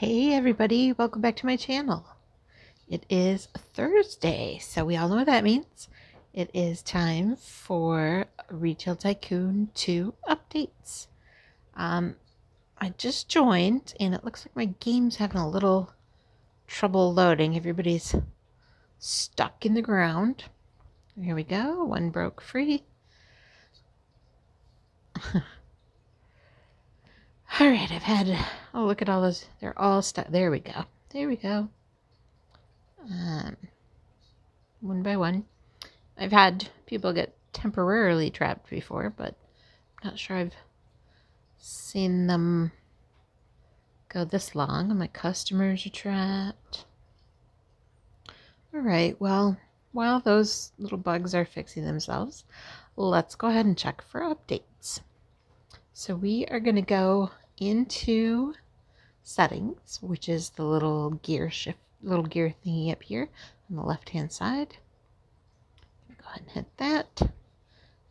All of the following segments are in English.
Hey everybody, welcome back to my channel. It is Thursday, so we all know what that means. It is time for Retail Tycoon 2 updates. Um, I just joined and it looks like my game's having a little trouble loading. Everybody's stuck in the ground. Here we go, one broke free. All right, I've had, oh, look at all those. They're all stuck. There we go. There we go. Um, one by one. I've had people get temporarily trapped before, but I'm not sure I've seen them go this long. My customers are trapped. All right, well, while those little bugs are fixing themselves, let's go ahead and check for updates. So we are going to go into settings, which is the little gear shift, little gear thingy up here on the left hand side. Go ahead and hit that.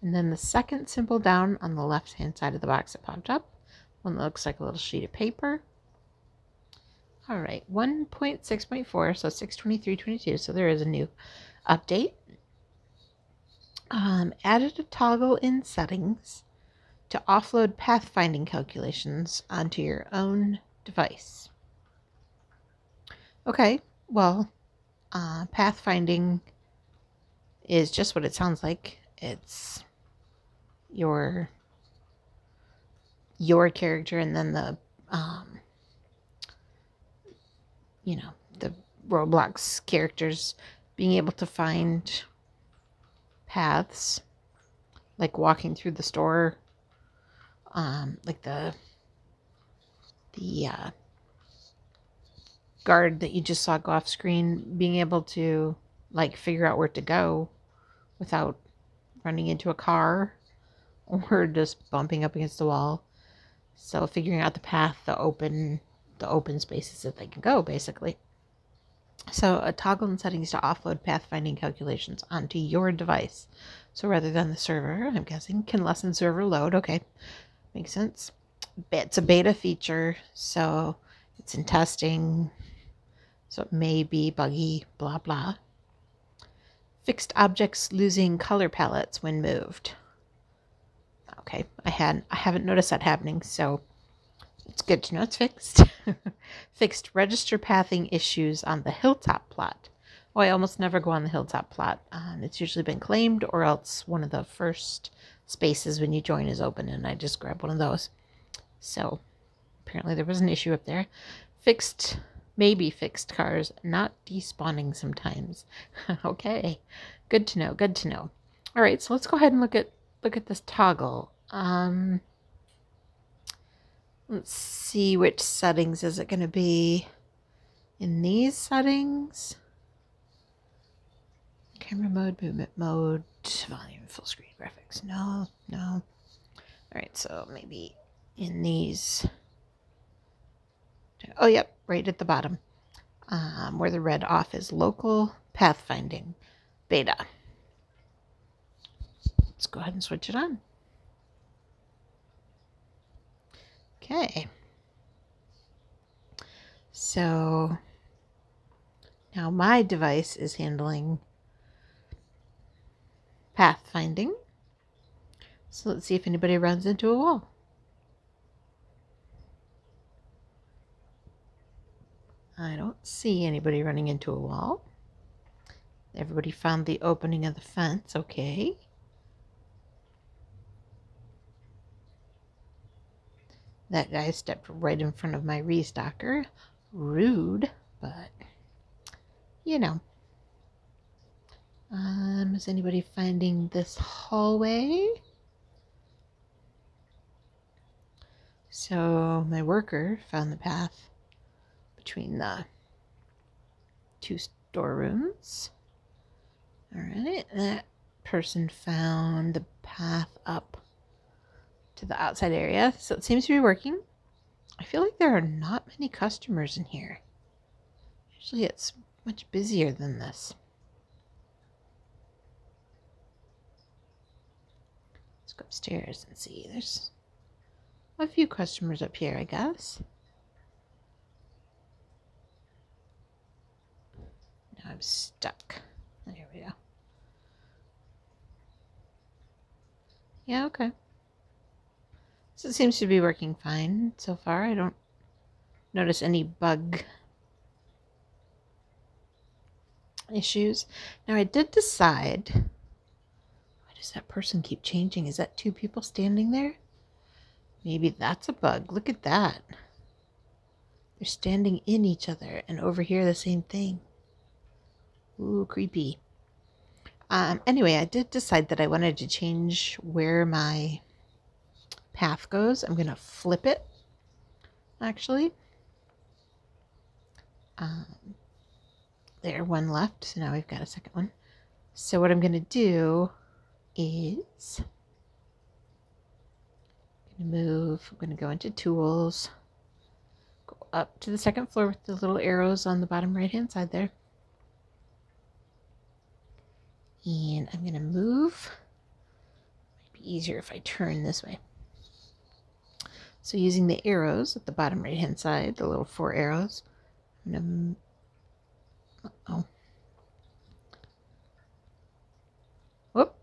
And then the second symbol down on the left hand side of the box that popped up, one that looks like a little sheet of paper. All right, 1.6.4, so 623.22, so there is a new update. Um, added a toggle in settings to offload pathfinding calculations onto your own device. Okay, well, uh, pathfinding is just what it sounds like. It's your your character and then the um, you know the Roblox characters being able to find paths like walking through the store um, like the the uh, guard that you just saw go off screen being able to like figure out where to go without running into a car or just bumping up against the wall. So figuring out the path, the open the open spaces that they can go basically. So a toggle in settings to offload pathfinding calculations onto your device. So rather than the server, I'm guessing, can lessen server load. Okay. Makes sense. It's a beta feature, so it's in testing. So it may be buggy, blah, blah. Fixed objects losing color palettes when moved. Okay, I had I haven't noticed that happening, so it's good to know it's fixed. Fixed register pathing issues on the hilltop plot. Oh, I almost never go on the hilltop plot. Um, it's usually been claimed, or else one of the first spaces when you join is open, and I just grabbed one of those. So apparently there was an issue up there. Fixed, maybe fixed cars, not despawning sometimes. okay, good to know. Good to know. All right, so let's go ahead and look at look at this toggle. Um, let's see which settings is it going to be. In these settings, camera mode, movement mode, volume, full screen graphics. No, no. All right, so maybe in these. Oh, yep, right at the bottom. Um, where the red off is local pathfinding beta. Let's go ahead and switch it on. Okay. So now my device is handling pathfinding. So let's see if anybody runs into a wall. I don't see anybody running into a wall. Everybody found the opening of the fence, okay. That guy stepped right in front of my restocker. Rude, but you know. Um, is anybody finding this hallway? So my worker found the path between the two storerooms. All right, that person found the path up to the outside area, so it seems to be working. I feel like there are not many customers in here. Usually it's much busier than this. upstairs and see. There's a few customers up here, I guess. Now I'm stuck. There we go. Yeah, okay. So it seems to be working fine so far. I don't notice any bug issues. Now I did decide does that person keep changing? Is that two people standing there? Maybe that's a bug. Look at that. They're standing in each other and over here the same thing. Ooh, creepy. Um, anyway, I did decide that I wanted to change where my path goes. I'm going to flip it, actually. Um, there, one left. So now we've got a second one. So what I'm going to do is I'm going to move. I'm going to go into tools. Go up to the second floor with the little arrows on the bottom right hand side there. And I'm going to move. Might be easier if I turn this way. So using the arrows at the bottom right hand side, the little four arrows, I'm going to, uh oh.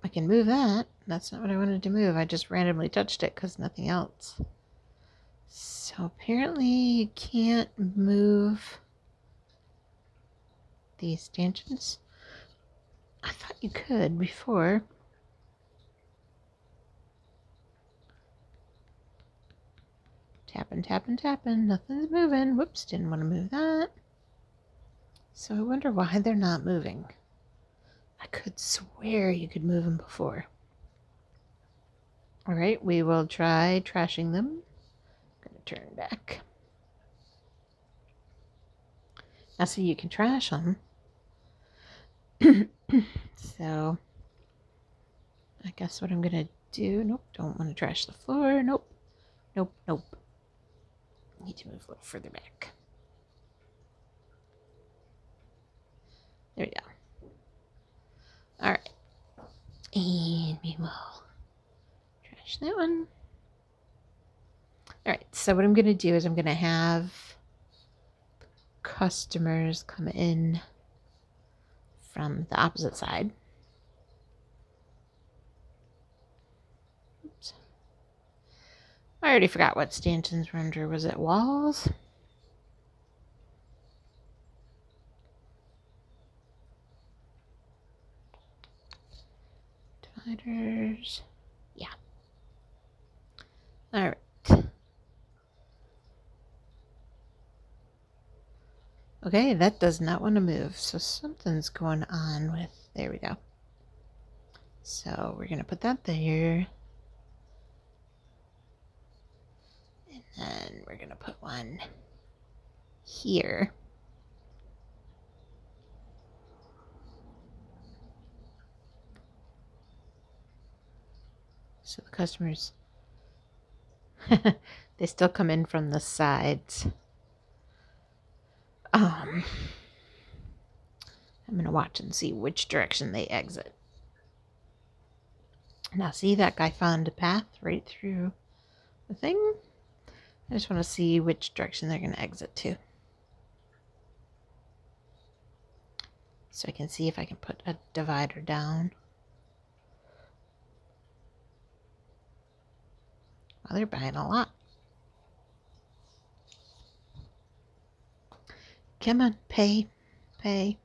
I can move that. That's not what I wanted to move. I just randomly touched it because nothing else. So apparently you can't move these stanchions. I thought you could before. Tapping, tapping, tapping. Nothing's moving. Whoops, didn't want to move that. So I wonder why they're not moving. I could swear you could move them before. All right, we will try trashing them. I'm going to turn back. Now, see, you can trash them. so, I guess what I'm going to do... Nope, don't want to trash the floor. Nope, nope, nope. Need to move a little further back. There we go. Alright. And we will trash that one. Alright, so what I'm going to do is I'm going to have customers come in from the opposite side. Oops. I already forgot what stanchions were under. Was it walls? Dividers. Yeah. All right. Okay, that does not want to move. So something's going on with, there we go. So we're going to put that there. And then we're going to put one here. So the customers, they still come in from the sides. Um, I'm going to watch and see which direction they exit. Now, see that guy found a path right through the thing? I just want to see which direction they're going to exit to. So I can see if I can put a divider down. Well, they're buying a lot. Come on, pay, pay.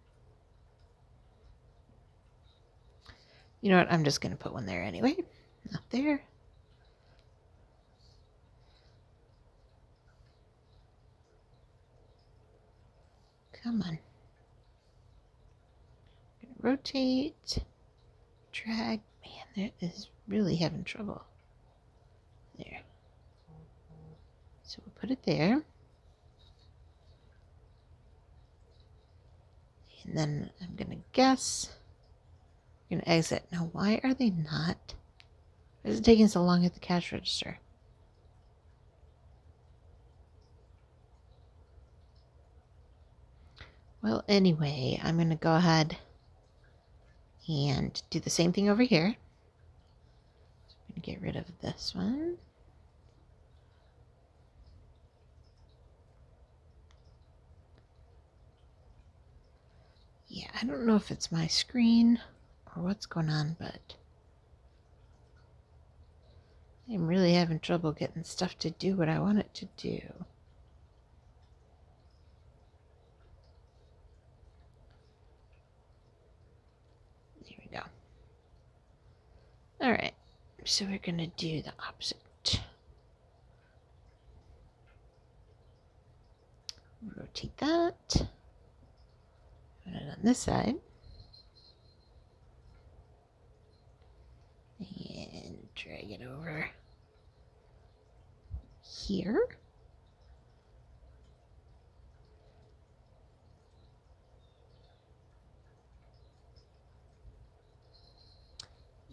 You know what? I'm just going to put one there anyway. Not there. Come on. rotate, drag. Man, that is really having trouble. There. So we'll put it there. And then I'm going to guess. I'm going to exit. Now, why are they not? Why is it taking so long at the cash register? Well, anyway, I'm going to go ahead and do the same thing over here. So I'm going to get rid of this one. Yeah, I don't know if it's my screen or what's going on, but I'm really having trouble getting stuff to do what I want it to do. There we go. All right, so we're going to do the opposite. Rotate that. Put it on this side. And drag it over here.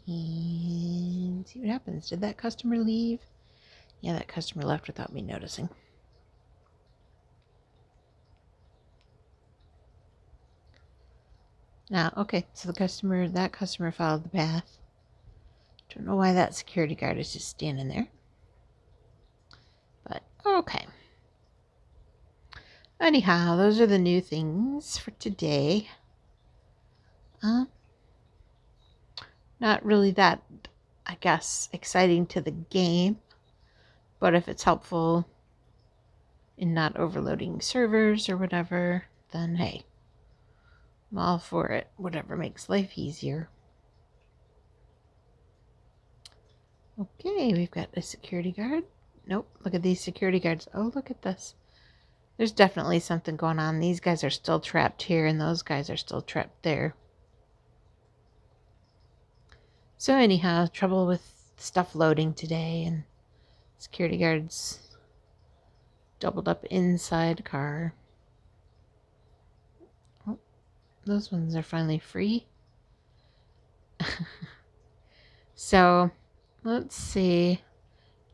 And see what happens. Did that customer leave? Yeah, that customer left without me noticing. Now, okay, so the customer, that customer followed the path. Don't know why that security guard is just standing there. But, okay. Anyhow, those are the new things for today. Uh, not really that, I guess, exciting to the game. But if it's helpful in not overloading servers or whatever, then hey. I'm all for it. Whatever makes life easier. Okay, we've got a security guard. Nope, look at these security guards. Oh, look at this. There's definitely something going on. These guys are still trapped here, and those guys are still trapped there. So anyhow, trouble with stuff loading today, and security guards doubled up inside car. Oh, those ones are finally free. so, let's see.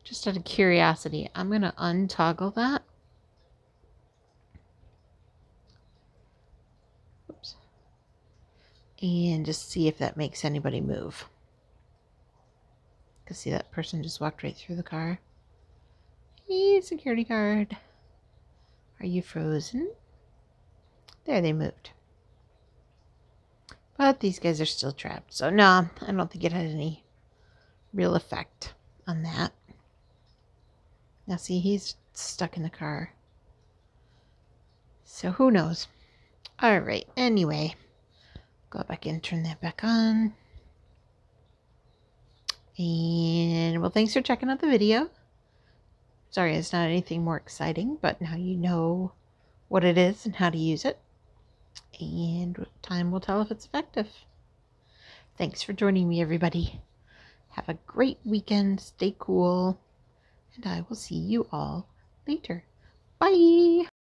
Just out of curiosity, I'm going to untoggle that. Oops. And just see if that makes anybody move. Because see, that person just walked right through the car. Hey, security guard. Are you frozen? There, they moved. But these guys are still trapped. So no, I don't think it had any real effect on that. Now see, he's stuck in the car. So who knows? Alright, anyway. Go back and turn that back on. And, well, thanks for checking out the video. Sorry, it's not anything more exciting, but now you know what it is and how to use it and time will tell if it's effective. Thanks for joining me, everybody. Have a great weekend. Stay cool. And I will see you all later. Bye.